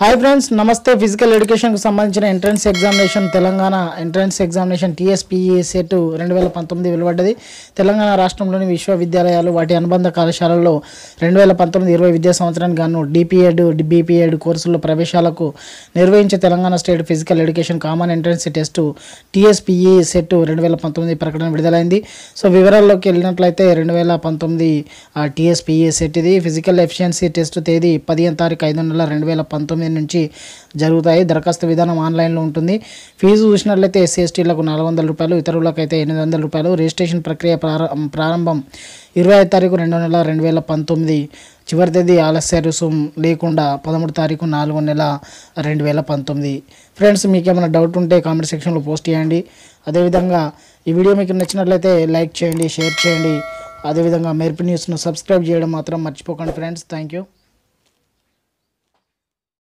Hi friends నమస్తే physical ఎడ్యుకేషన్కు సంబంధించిన entrance examination Telangana entrance examination TSPE CET రెండు వేల పంతొమ్మిది వెలువడ్డది. తెలంగాణ రాష్ట్రంలోని విశ్వవిద్యాలయాలు వాటి అనుబంధ కళాశాలల్లో రెండు వేల పంతొమ్మిది ఇరవై విద్యా సంవత్సరానికి గాను డిపిఎడ్ బీపీఎడ్ కోర్సుల్లో ప్రవేశాలకు నిర్వహించే Telangana state physical education common entrance test TSPE CET రెండు వేల పంతొమ్మిది ప్రకటన విడుదలైంది. సో వివరాల్లోకి వెళ్ళినట్లయితే రెండు వేల పంతొమ్మిది టీఎస్పీఈ సెట్ ఇది ఫిజికల్ ఎఫిషియన్సీ టెస్ట్ తేదీ పదిహేను తారీఖు ఐదు నెల రెండు వేల పంతొమ్మిది నుంచి జరుగుతాయి. దరఖాస్తు విధానం ఆన్లైన్లో ఉంటుంది. ఫీజు చూసినట్లయితే ఎస్సీ ఎస్టీలకు నాలుగు వందల రూపాయలు ఇతరులకు అయితే ఎనిమిది వందల రూపాయలు. రిజిస్ట్రేషన్ ప్రక్రియ ప్రారంభం ఇరవై ఐదు తారీఖు రెండు నెల రెండు వేల పంతొమ్మిది. చివరి తేదీ ఆలస్య రుసుం లేకుండా పదమూడు తారీఖు నాలుగు నెల రెండు వేల పంతొమ్మిది. ఫ్రెండ్స్ మీకు ఏమైనా డౌట్ ఉంటే కామెంట్ సెక్షన్లో పోస్ట్ చేయండి. అదేవిధంగా ఈ వీడియో మీకు నచ్చినట్లయితే లైక్ చేయండి షేర్ చేయండి. అదేవిధంగా మెరుపు న్యూస్ను సబ్స్క్రైబ్ చేయడం మాత్రం మర్చిపోకండి ఫ్రెండ్స్. Thank you.